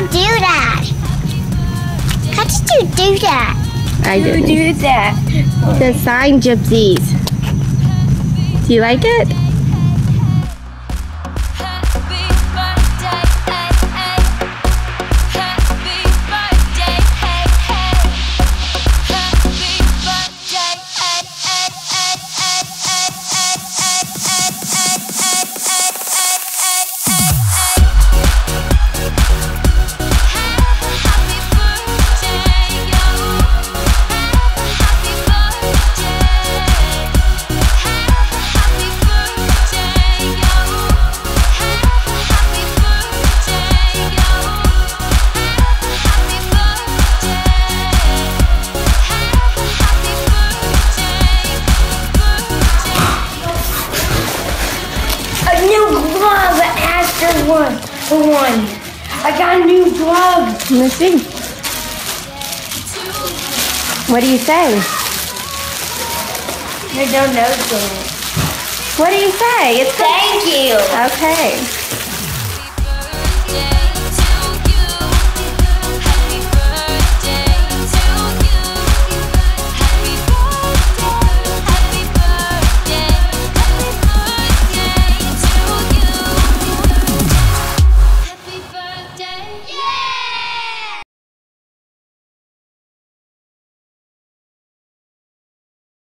do that. How did you do that? I did. You do that. The sign gypsies. Do you like it? One. One. I got a new glove. Let's see. What do you say? I don't know glove. What do you say? It's Thank you. okay.